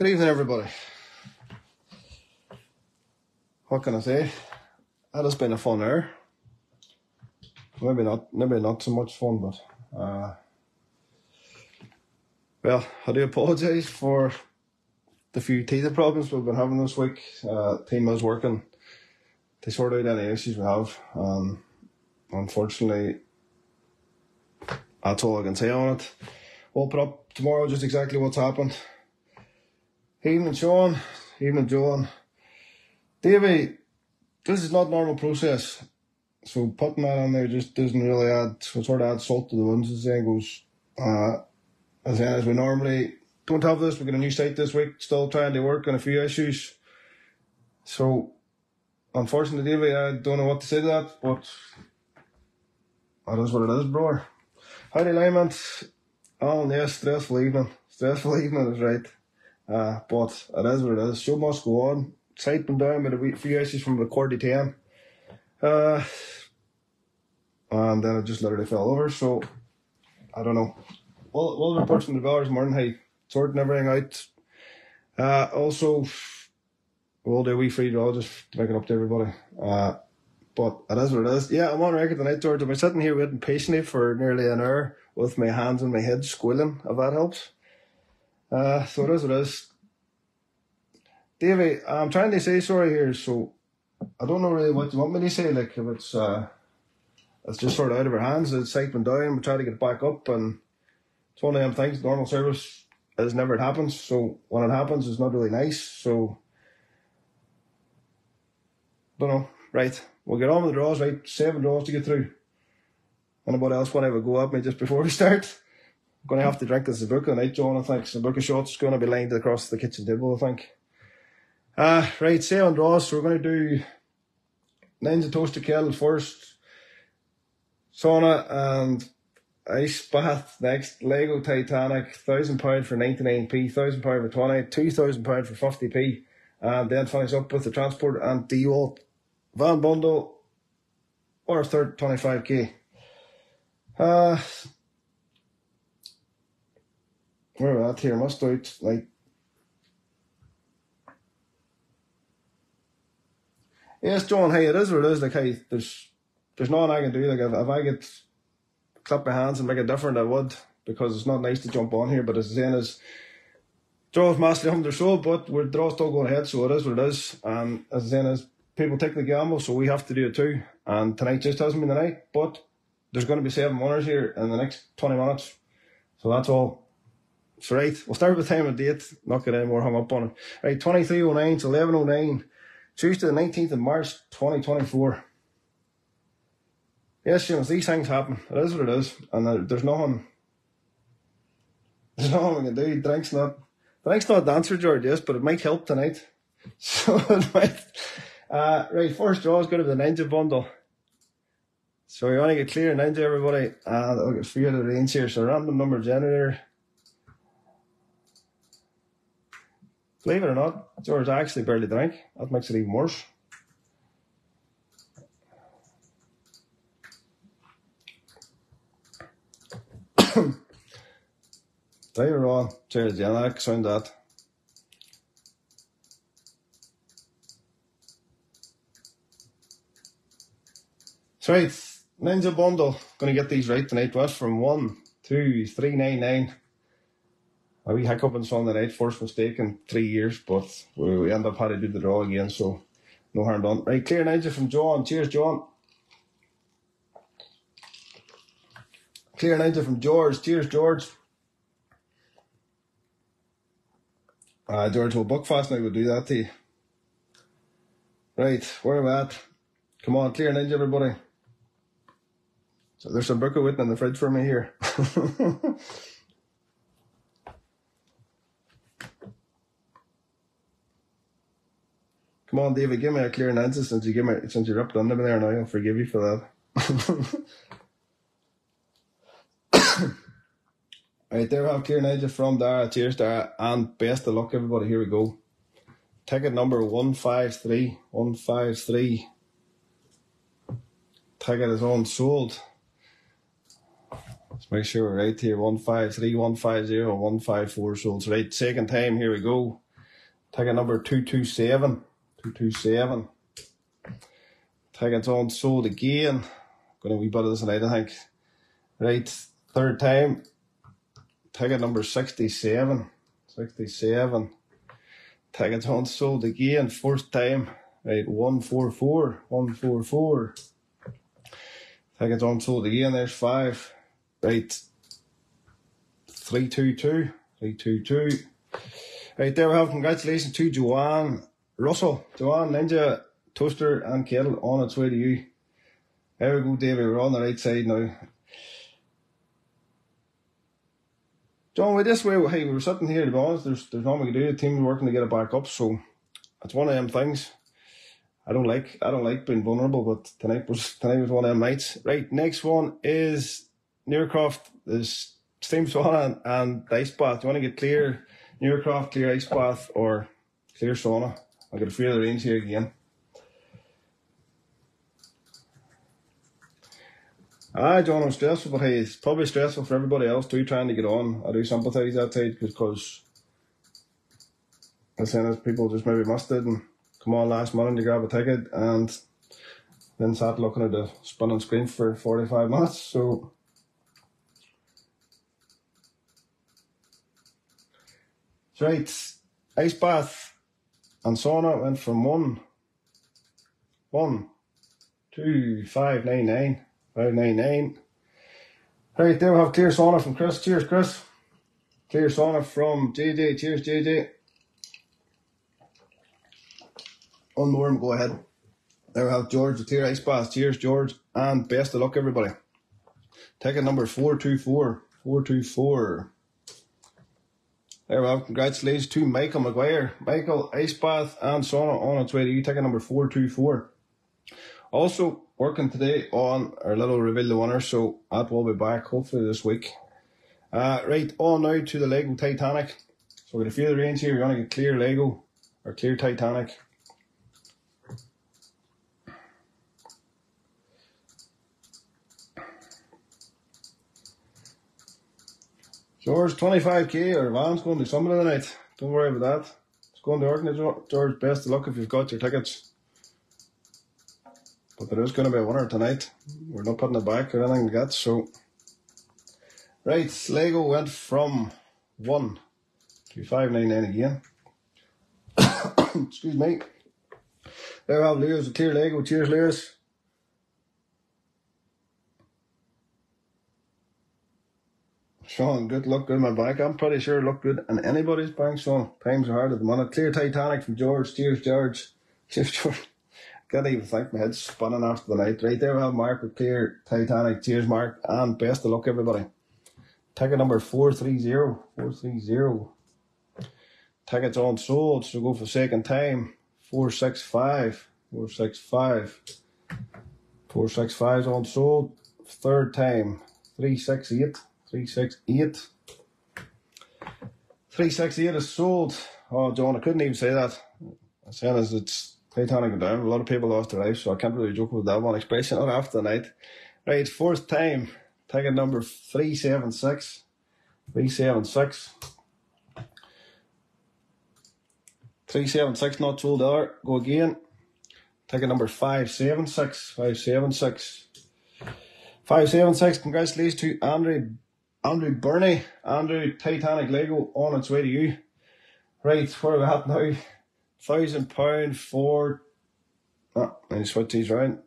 Good evening, everybody. What can I say? That has been a fun hour. Maybe not, maybe not so much fun, but uh, well, I do apologise for the few teething problems we've been having this week. Uh, team is working to sort out any issues we have. Um, unfortunately, that's all I can say on it. We'll put up tomorrow just exactly what's happened. Evening, Sean. Evening, John. Davey, this is not normal process. So putting that on there just doesn't really add, sort of add salt to the wounds, as saying goes. Uh, as, as we normally don't have this, we got a new site this week, still trying to work on a few issues. So, unfortunately, Davey, I don't know what to say to that, but that is what it is, bro. Howdy, Lyman. Oh, yes, stressful evening. Stressful evening is right. Uh, but it is what it is. Show must go on. Site been down with a few issues from the quarter to 10. Uh, and then it just literally fell over. So, I don't know. We'll, we'll from the developers morning, hey, sorting everything out. Uh, also, we'll do a wee free draw just to make it up to everybody. Uh, but it is what it is. Yeah, I'm on record tonight, George. I've been sitting here waiting patiently for nearly an hour with my hands and my head squealing, if that helps. Uh, so it is what it is. Davey, I'm trying to say sorry here, so I don't know really what you want me to say. Like, if it's, uh, it's just sort of out of our hands, it's cycling down, we try to get it back up, and it's one of them things, normal service is never it happens, so when it happens, it's not really nice, so. Don't know. Right, we'll get on with the draws, right? Seven draws to get through. Anybody else want to have a go at me just before we start? Going to have to drink the Sambuca tonight, John, I think. Sambuca shot's going to be lined across the kitchen table, I think. Uh, right, seven draws, so we're going to do Ninja Toaster Kettle first, sauna and ice bath next, Lego Titanic, £1,000 for 99p, £1,000 for 20 £2,000 for 50p, and then finish up with the transport and DeWalt van bundle or third 25k. Uh, where are we at here? Must out like Yes, John. Hey, it is what it is. Like, hey, there's there's nothing I can do. Like, if, if I get clap my hands and make it different, I would because it's not nice to jump on here. But as saying is, draws massively under soul, but we're draw still going ahead, so it is what it is. And as saying is, people take the gamble, so we have to do it too. And tonight just hasn't been the night, but there's going to be seven winners here in the next 20 minutes. So that's all. So right, we'll start with time and date, not get any more hung up on it. Right, 2309 to 1109, Tuesday the 19th of March 2024. Yes, James, these things happen. It is what it is. And there's nothing, there's nothing we can do. Drink's not, drink's not the answer, George, yes, but it might help tonight. So it might. Uh, right, first draw is going to be the Ninja bundle. So we want to get clear Ninja, everybody. And I'll get few of the range here. So random number generator. Believe it or not, George I actually barely drank. That makes it even worse. Driver on. Cheers, yeah, sound that. So right, Ninja Bundle. Gonna get these right tonight. West from one, two, three, nine, nine. A wee hiccup on Sunday night, first mistake in three years, but we, we end up having to do the draw again, so no harm done. Right, clear Ninja from John. Cheers, John. Clear Ninja from George. Cheers, George. Uh, George, will book fast now, we'll do that to you. Right, where am I at? Come on, clear Ninja, everybody. So there's some Brooker Witten in the fridge for me here. Come on, David, give me a clear answer since you give me since you're up me there now. I'll forgive you for that. right there, we have clear Ninja from Dara. Cheers, Dara, and best of luck, everybody. Here we go. Ticket number one five three one five three. Ticket is on sold. Let's make sure we're right here. One five three one five zero one five four sold. So right, second time. Here we go. Ticket number 227. 227. Tickets on sold again. Got a wee bit of this tonight, I think. Right, third time. Ticket number 67. 67. Tickets on sold again. Fourth time. Right, 144. 144. Tickets on sold again. There's five. Right, 322. 322. Right there we have congratulations to Joanne Russell. Joanne Ninja Toaster and Kettle on its way to you. There we go, David. We're on the right side now. John, with this way, hey, we were sitting here to be honest. There's there's nothing we can do. The team's working to get it back up, so it's one of them things. I don't like I don't like being vulnerable, but tonight was tonight was one of them nights. Right, next one is Nurecover. There's steam sauna and, and ice bath. Do you want to get clear Nurecover, clear ice bath, or clear sauna? I got a of the range here again. Ah, John, I'm stressful, but hey, it's probably stressful for everybody else too, trying to get on. I do sympathise that side because I'm saying as people just maybe missed it and come on last minute to grab a ticket and then sat looking at the spinning screen for 45 minutes. So Right, ice bath and sauna went from one, one, two, five nine nine, five nine nine. Right there we have clear sauna from Chris. Cheers, Chris. Clear sauna from JJ. Cheers, JJ. One more and go ahead. There we have George, the clear ice bath. Cheers, George, and best of luck, everybody. Ticket number 424. 424. There we have congratulations to Michael McGuire. Michael, Ice Bath and Sauna on its way to you, ticket number 424. Also, working today on our little reveal the winner, so that will be back hopefully this week. Uh, right, on now to the Lego Titanic. So we got a few of the range here. We're going to get clear Lego or clear Titanic. George, 25k or van's going to Summit of the night. Don't worry about that. It's going to Orkney, George. Best of luck if you've got your tickets. But there is going to be a winner tonight. We're not putting it back or anything like that, so. Right, Lego went from 1 to 599 again. Excuse me. There we have Lewis, a clear Lego. Cheers, Lewis. Sean, good luck, good my bank. I'm pretty sure look good in anybody's bank, Sean. Times are hard at the moment. Clear Titanic from George. Cheers, George. Cheers, George. Can't even think my head's spinning after the night. Right there we have Mark with Clear Titanic. Cheers, Mark. And best of luck, everybody. Ticket number 430. 430. Tickets on sold, so go for second time. 465. 465. 465 is on sold. Third time. 368. 368. 368 is sold. Oh, John, I couldn't even say that. Saying is it's Titanic down. A lot of people lost their lives, so I can't really joke with that one expression. Not after the night. Right, fourth time. Ticket number 376. 376. 376 not sold there. Go again. Ticket number 576. 576. 576. Congratulations to Andre Andrew Burney, Andrew Titanic Lego on its way to you. Right, where are we at now? Thousand pound for. Ah, let me switch these round.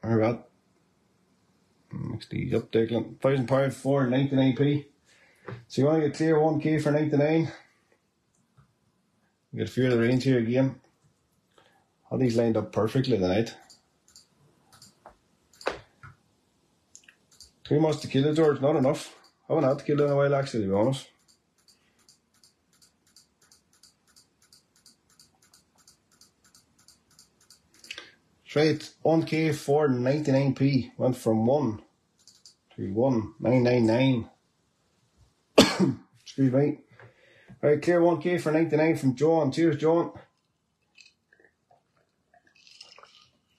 Where are we at? Mix these up, Declan. Thousand pound for 99p. So you want to get clear 1k for 99? Get a few of the range here again. All these lined up perfectly tonight. Too much tequila, George, not enough. I haven't had tequila in a while, actually, to be honest. Straight 1k for 99p went from 1 to 1999. Excuse me. Right, clear 1k for 99 from John. Cheers, John.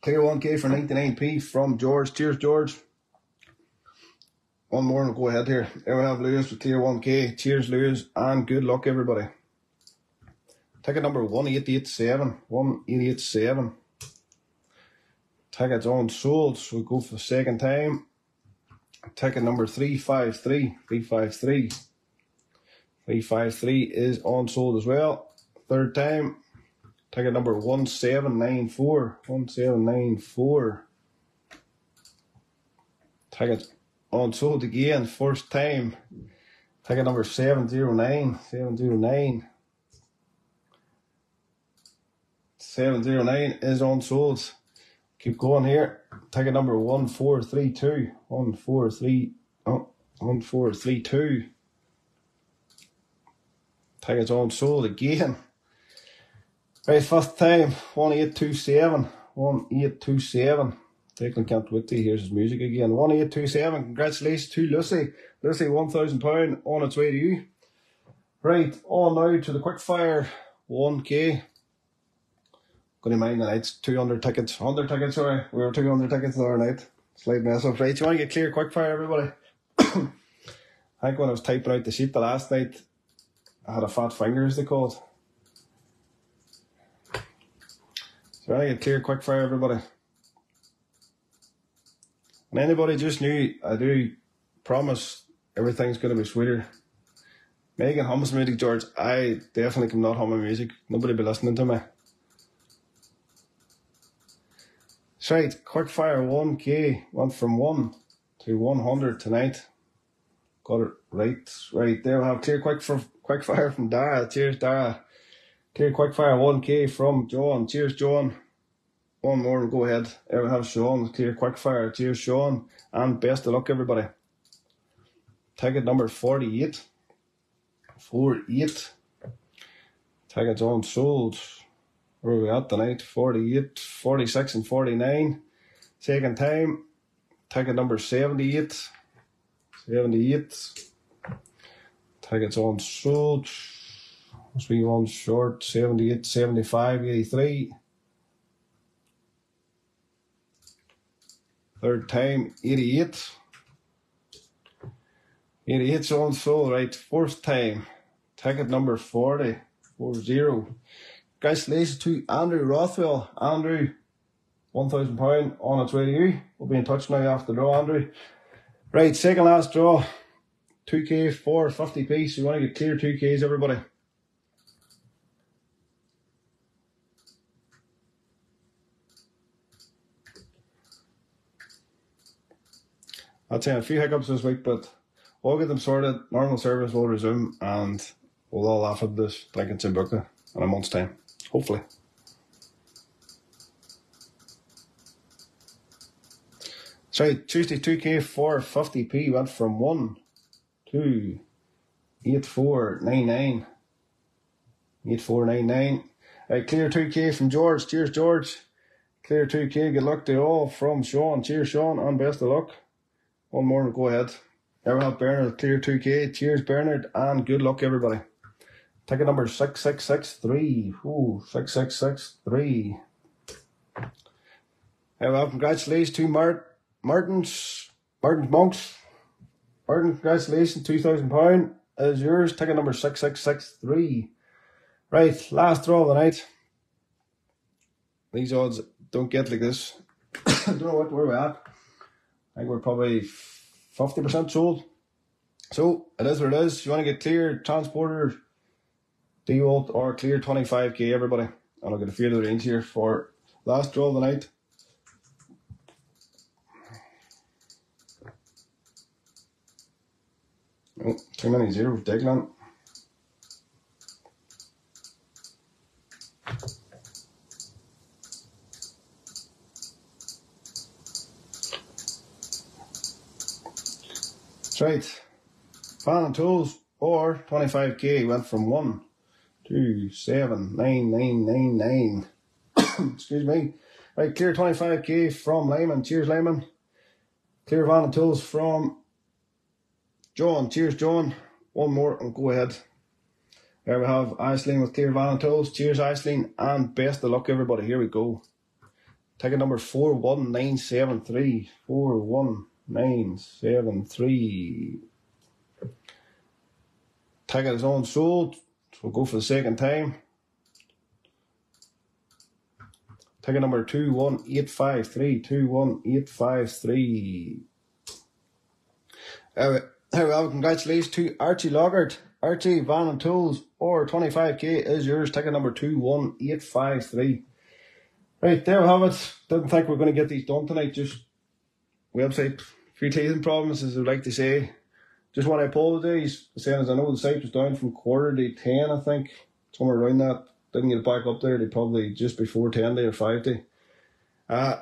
Clear 1k for 99p from George. Cheers, George. One more and we'll go ahead here. Here we have Lewis with clear 1k. Cheers, Lewis, and good luck, everybody. Ticket number 1887. 1887. Tickets on sold, so we go for the second time. Ticket number 353. 353. 353 is on sold as well. Third time. Ticket number 1794. 1794. Ticket on sold again. First time. Ticket number 709. 709. 709 is on sold. Keep going here. Ticket number 1432. 143. Oh, 1432. Tickets on sold again. Right, first time. 1827. 1827. Declan can't wait to hear his music again. 1827. Congratulations to Lucy. Lucy, £1,000 on its way to you. Right, on now to the quickfire 1k. Gonna mind the nights, 200 tickets, 100 tickets, sorry. We were 200 tickets the other night. Slight mess up. Right, you want to get clear quickfire, everybody? I think when I was typing out the sheet the last night, I had a fat finger, as they call it. So I get clear quickfire, everybody. And anybody just knew, I do promise everything's going to be sweeter. Megan hums music, George. I definitely cannot hum my music. Nobody be listening to me. That's right, quickfire 1k went from 1 to 100 tonight. Got it right, right there. We have clear quick for quick fire from Dara. Cheers, Dara. Clear quick fire 1k from John. Cheers, John. One more go ahead. There we have Sean. Clear quick fire. Cheers, Sean. And best of luck, everybody. Ticket number 48. 48. Tickets on sold. Where are we at tonight? 48, 46, and 49. Second time. Ticket number 78. 78. Tickets on sold. Must be one short. 78, 75, 83. Third time, 88. 88's on sold, right? Fourth time, ticket number 40, 40. Congratulations to Andrew Rothwell. Andrew, £1,000 on its way to you. We'll be in touch now after the draw, Andrew. Right, second last draw. 2k for 50p. So you want to get clear 2ks, everybody. I'd say a few hiccups this week, but we'll get them sorted. Normal service will resume and we'll all laugh at this drinking Sambuca in a month's time. Hopefully. Sorry, Tuesday 2k for 50p went from 1 two, eight four nine nine. Eight four nine nine. Right, clear two K from George. Cheers, George. Clear two K. Good luck to all from Sean. Cheers, Sean, and best of luck. One more, go ahead. Ever have Bernard clear two K. Cheers, Bernard, and good luck, everybody. Ticket number six six six three. Ooh, six six six three. Hey, well, congratulations to Mart Martins Martins Monks Martin, congratulations, £2,000 is yours. Ticket number 6663. Right, last draw of the night. These odds don't get like this. I don't know what where we're at. I think we're probably 50% sold. So it is what it is. You want to get clear transporter, DeWalt, or clear 25k, everybody. And I'll get a few of the range here for last draw of the night. Oh, too many zeros, Declan. That's right. Fan and tools or 25k went from 1 to 7, 9, 9, 9, 9. Excuse me. Right, clear 25k from Lyman. Cheers, Lyman. Clear van and tools from John, cheers, John. One more and go ahead. There we have Aisling with clear Valentines. Cheers, Aisling, and best of luck, everybody. Here we go. Ticket number 41973. 41973. Ticket is on sold. So we'll go for the second time. Ticket number 21853. 21853. Uh, well, congratulations to Archie Loggart. Archie Van and Tools or 25k is yours. Ticket number 21853. Right, there we have it. Didn't think we are going to get these done tonight. Just website, few teething problems, as I would like to say. Just want to apologise, saying as I know the site was down from quarter to 10, I think, somewhere around that. Didn't get back up there. They probably just before 10 day or 5 day. Uh,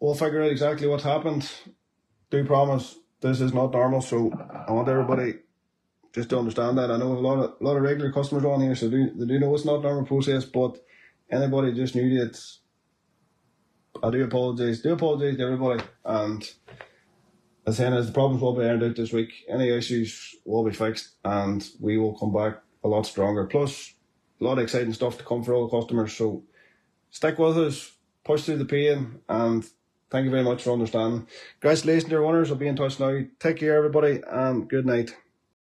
we'll figure out exactly what happened. Do promise this is not normal, so I want everybody just to understand that. I know a lot of a lot of regular customers on here, so do, they do know it's not normal process, but anybody just knew that I do apologise. Do apologise to everybody and as saying as the problems will be ironed out this week, any issues will be fixed and we will come back a lot stronger. Plus a lot of exciting stuff to come for all the customers. So stick with us, push through the pain, and thank you very much for understanding. Congratulations to your winners. I'll be in touch now. Take care, everybody, and good night.